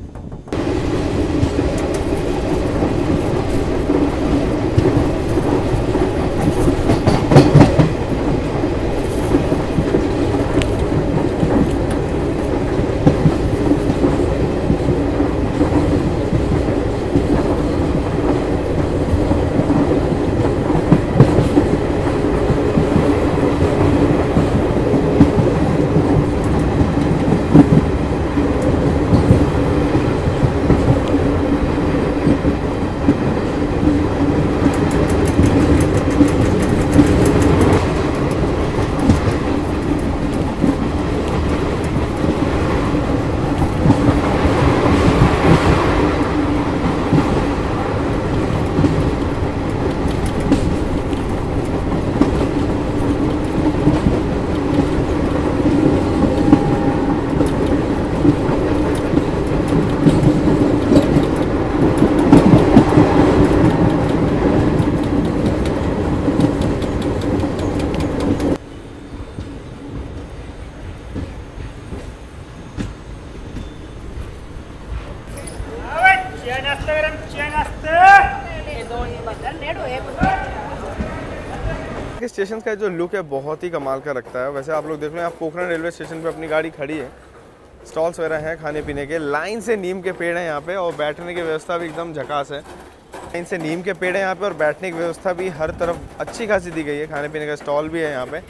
स्टेशन का जो लुक है, बहुत ही कमाल का रखता है। वैसे आप लोग देख लो यहाँ पोखरण रेलवे स्टेशन पे अपनी गाड़ी खड़ी है। स्टॉल्स वगैरह हैं खाने पीने के। लाइन से नीम के पेड़ हैं यहाँ पे और बैठने की व्यवस्था भी एकदम झकास है। लाइन से नीम के पेड़ हैं यहाँ पे और बैठने की व्यवस्था भी हर तरफ़ अच्छी खासी दी गई है। खाने पीने का स्टॉल भी है यहाँ पे।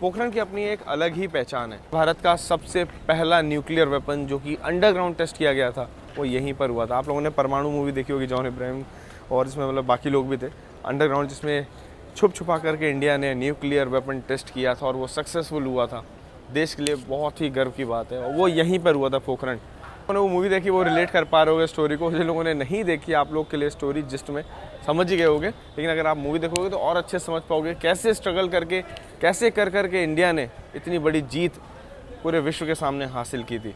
पोखरण की अपनी एक अलग ही पहचान है। भारत का सबसे पहला न्यूक्लियर वेपन जो कि अंडरग्राउंड टेस्ट किया गया था, वो यहीं पर हुआ था। आप लोगों ने परमाणु मूवी देखी होगी, जॉन इब्राहिम और इसमें मतलब बाकी लोग भी थे। अंडरग्राउंड जिसमें छुप छुपा करके इंडिया ने न्यूक्लियर वेपन टेस्ट किया था और वो सक्सेसफुल हुआ था। देश के लिए बहुत ही गर्व की बात है और वो यहीं पर हुआ था पोखरण। उन्होंने वो मूवी देखी, वो रिलेट कर पा रहे होगे स्टोरी को। जिन लोगों ने नहीं देखी, आप लोग के लिए स्टोरी जिस्ट में समझ ही गए होगे। लेकिन अगर आप मूवी देखोगे तो और अच्छे समझ पाओगे कैसे स्ट्रगल करके, कैसे कर करके इंडिया ने इतनी बड़ी जीत पूरे विश्व के सामने हासिल की थी।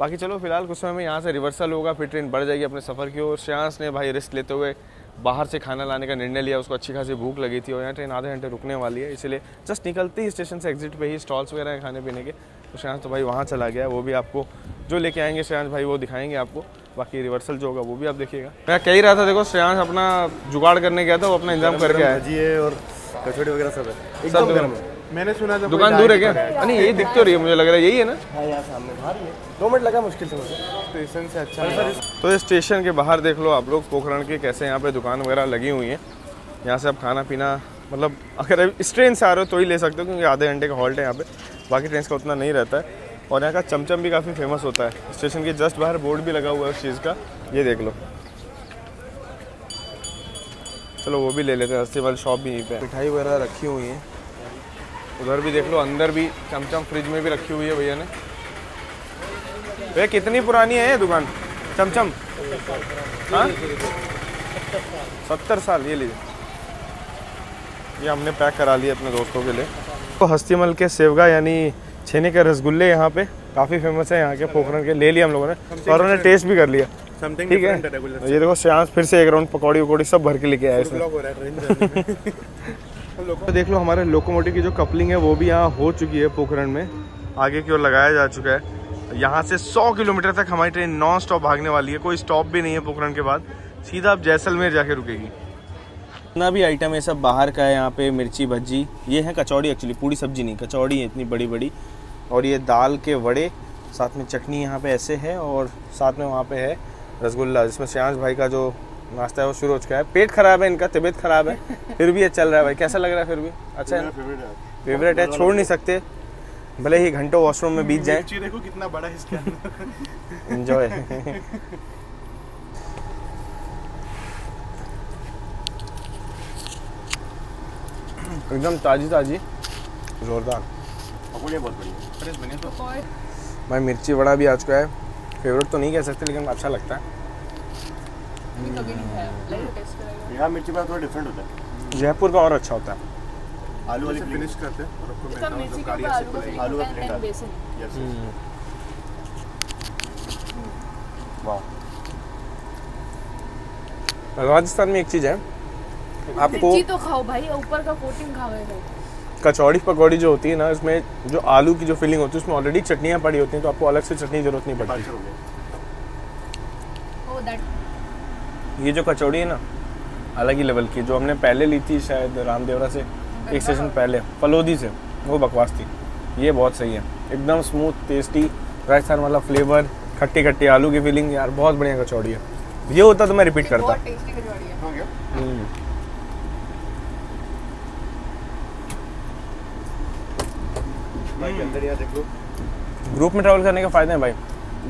बाकी चलो, फ़िलहाल कुछ समय में यहाँ से रिवर्सल होगा, फिर ट्रेन बढ़ जाएगी अपने सफ़र की ओर। श्रेयांश ने भाई रिस्क लेते हुए बाहर से खाना लाने का निर्णय लिया उसको अच्छी खासी भूख लगी थी और यहाँ ट्रेन आधे घंटे रुकने वाली है इसलिए जस्ट निकलते ही स्टेशन से एग्जिट पे ही स्टॉल्स वगैरह हैं खाने पीने के। तो श्रेयांश तो भाई वहाँ चला गया वो भी आपको जो लेके आएँगे श्रेयांश भाई वो दिखाएँगे आपको बाकी रिवर्सल जो होगा वो भी आप देखिएगा। मैं कह ही रहा था देखो श्रेयांश अपना जुगाड़ करने गया था वो अपना इंतज़ाम करके आया है। और कचौड़ी वगैरह सब है। सब एकदम गर्म मैंने सुना था दुकान दूर है क्या? नहीं यही दिख तो रही है मुझे लग रहा है यही है ना? हाँ यहाँ सामने बाहर ही है। दो मिनट लगा मुश्किल से मुझे। स्टेशन से अच्छा लगा। तो ये स्टेशन के बाहर देख लो आप लोग पोखरण के कैसे यहाँ पे दुकान वगैरह लगी हुई है। यहाँ से आप खाना पीना मतलब अगर इस ट्रेन से आ रहे हो तो ही ले सकते हो क्योंकि आधे घंटे का हॉल्ट है यहाँ पे। बाकी ट्रेन का उतना नहीं रहता है। और यहाँ का चमचम भी काफ़ी फ़ेमस होता है। स्टेशन के जस्ट बाहर बोर्ड भी लगा हुआ है उस चीज़ का। ये देख लो। चलो वो भी ले लेते हैं रस्ते वाली शॉप भी यहीं पे है। मिठाई वगैरह रखी हुई है। उधर भी देख लो अंदर भी चमचम फ्रिज में भी रखी हुई है भैया ने। भैया कितनी पुरानी है ये दुकान? चमचम। हाँ? सत्तर साल ये लीजिए। ये हमने पैक करा लिए अपने दोस्तों के लिए। तो हस्तीमल के सेवगा यानी छेने के रसगुल्ले यहाँ पे काफ़ी फ़ेमस है यहाँ के पोखरण के। ले लिया हम लोगों ने और उन्होंने टेस्ट भी कर लिया। ठीक है? ये देखो श्यास फिर से एक राउंड पकौड़ी वकौड़ी सब भर के लेके आए इसमें। तो देख लो हमारे लोकोमोटिव की जो कपलिंग है वो भी यहाँ हो चुकी है पोखरण में। आगे की ओर लगाया जा चुका है। यहाँ से 100 किलोमीटर तक हमारी ट्रेन नॉन स्टॉप भागने वाली है। कोई स्टॉप भी नहीं है पोखरण के बाद। सीधा आप जैसलमेर जाके रुकेगी। जितना भी आइटम है सब बाहर का है यहाँ पे मिर्ची भज्जी ये है कचौड़ी एक्चुअली पूरी सब्ज़ी नहीं कचौड़ी है इतनी बड़ी बड़ी और ये दाल के वड़े साथ में चटनी यहाँ पे ऐसे है और साथ में वहाँ पे है रसगुल्ला जिसमें श्यांश भाई का जो नाश्ता है वो शुरू हो चुका है। पेट खराब है इनका तबीयत खराब है फिर भी ये चल रहा है भाई। कैसा लग रहा है फिर भी? अच्छा है फेवरेट है छोड़ नहीं सकते। भले ही घंटों वॉशरूम में बीत जाए। देखो कितना बड़ा है इसके अंदर। एंजॉय एकदम ताजी ताजी जोरदार पकौड़ियाँ बहुत बढ़िया भाई मिर्ची वड़ा भी आ चुका है। फेवरेट तो नहीं कह सकते लेकिन अच्छा लगता है। यहाँ मिर्ची पाउडर थोड़ा डिफरेंट होता है। जयपुर का और अच्छा होता है। आलू वाली फिनिश करते हैं आलू का। बेसन यस वाह राजस्थान में एक चीज़ है। आपको तो खाओ भाई ऊपर का कोटिंग खाओ कचौड़ी पकौड़ी जो होती है ना इसमें जो आलू की जो फिलिंग होती है उसमें ऑलरेडी चटनियाँ पड़ी होती हैं तो आपको अलग से चटनी की ज़रूरत नहीं पड़ती। हो दैट ये जो कचौड़ी है ना अलग ही लेवल की जो हमने पहले ली थी शायद रामदेवरा से एक सेशन पहले। फलोदी से वो बकवास थी। ये बहुत सही है। एकदम स्मूथ टेस्टी राजस्थान वाला फ्लेवर खट्टी खट्टी आलू की फीलिंग यार बहुत बढ़िया कचौड़ी है। ये होता तो मैं रिपीट करता बहुत टेस्टी कचौड़ी है। हो गया हम्म। भाई के अंदर यहाँ देख लो। ग्रुप में ट्रैवल करने के फ़ायदे हैं भाई।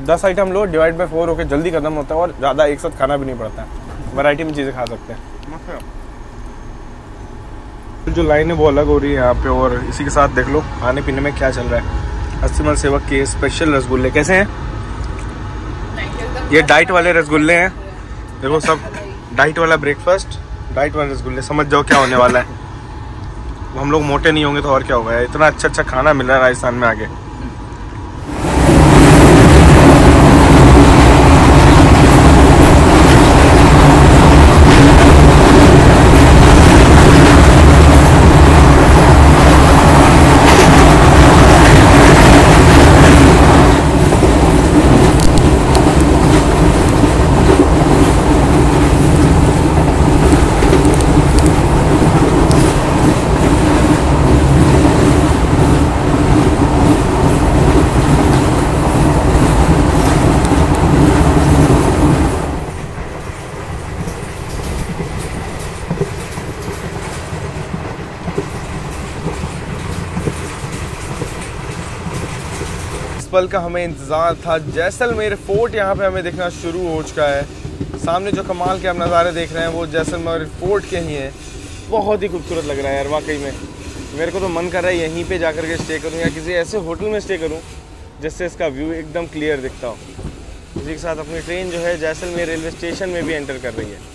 दस आइटम लो डिवाइड बाई फोर होकर जल्दी खत्म होता है और ज़्यादा एक साथ खाना भी नहीं पड़ता। है वैरायटी में चीज़ें खा सकते हैं। मस्त है। जो लाइन है वो अलग हो रही है यहाँ पे और इसी के साथ देख लो खाने पीने में क्या चल रहा है। अस्थिमल सेवक के स्पेशल रसगुल्ले कैसे हैं? ये डाइट वाले रसगुल्ले हैं। देखो सब डाइट वाला ब्रेकफास्ट डाइट वाले रसगुल्ले, समझ जाओ क्या होने वाला है। हम लोग मोटे नहीं होंगे तो और क्या होगा इतना अच्छा अच्छा खाना मिल रहा है राजस्थान में आगे। पल का हमें इंतज़ार था। जैसलमेर फोर्ट यहाँ पे हमें दिखना शुरू हो चुका है। सामने जो कमाल के आप नज़ारे देख रहे हैं, वो जैसलमेर फोर्ट के ही हैं। बहुत ही खूबसूरत लग रहा है यार, वाकई में। मेरे को तो मन कर रहा है यहीं पे जाकर के स्टे करूँ या किसी ऐसे होटल में स्टे करूँ, जिससे इसका व्यू एकदम क्लियर दिखता हो। इसी के साथ अपनी ट्रेन जो है जैसलमेर रेलवे स्टेशन में भी एंटर कर रही है।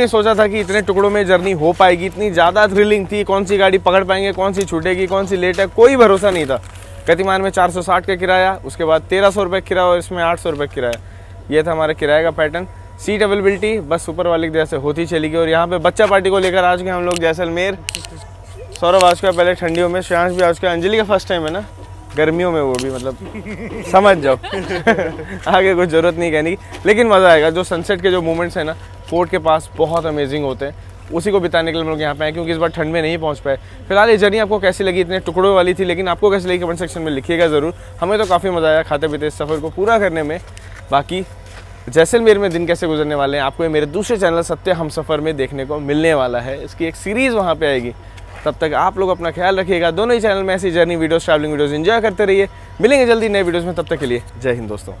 ने सोचा था कि इतने टुकड़ों में जर्नी हो पाएगी, इतनी ज़्यादा थ्रिलिंग थी, कौन सी गाड़ी पकड़ पाएँगे, कौन सी छूटेगी, कौन सी लेट है, कोई भरोसा नहीं था। गतिमान में 460 का किराया, उसके बाद तेरह सौ किराया और इसमें आठ सौ किराया। ये था हमारे किराए का पैटर्न सीट अवेलेबिलिटी बस सुपर वाली की जैसे होती चली गई और यहाँ पे बच्चा पार्टी को लेकर आज गए हम लोग जैसलमेर, सौरभ आज का पहले ठंडियों में, श्रेयांश भी आज का, अंजलि का फ़र्स्ट टाइम है ना? गर्मियों में वो भी मतलब समझ जाओ। आगे कुछ ज़रूरत नहीं कहने की। लेकिन मज़ा आएगा, जो सनसेट के जो मोमेंट्स हैं ना फोर्ट के पास बहुत अमेजिंग होते हैं। उसी को बिताने के लिए हम लोग यहाँ पे आए, क्योंकि इस बार ठंड में नहीं पहुँच पाए। फ़िलहाल ये जर्नी आपको कैसी लगी, इतने टुकड़ों वाली थी, लेकिन आपको कैसी लगी कमेंट सेक्शन में लिखिएगा ज़रूर। हमें तो काफ़ी मज़ा आया खाते पीते इस सफ़र को पूरा करने में। बाकी, जैसलमेर में दिन कैसे गुजरने वाले हैं, आपको मेरे दूसरे चैनल सत्य हम सफ़र में देखने को मिलने वाला है। इसकी एक सीरीज़ वहाँ पे आएगी। तब तक आप लोग अपना ख्याल रखिएगा। दोनों ही चैनल में ऐसी journey videos travelling videos enjoy करते रहिए। मिलेंगे जल्दी नए वीडियोस में। तब तक के लिए जय हिंद दोस्तों।